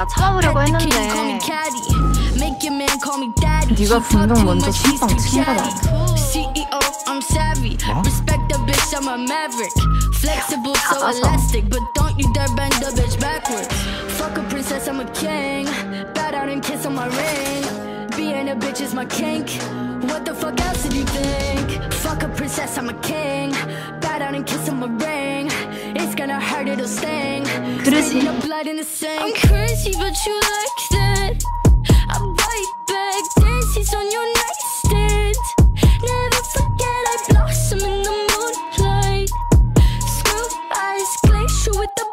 내가 참아보려고 했는데 네가 분명 먼저 선빵 친 거다 CEO, I'm savvy. Respect the bitch, I'm a maverick. Flexible, so 알았어. elastic, but don't you dare bend the bitch backwards. Fuck a princess, I'm a king. Bow down and kiss on my ring. Being a bitch is my kink. What the fuck else did you think? Fuck a princess, I'm a king. Bow down and kiss on my ring. it'll sting Do blood in the sink. I'm crazy but you like that. I bite back dances on your nightstand. Never forget I blossom in the moonlight. Screw eyes glacier with the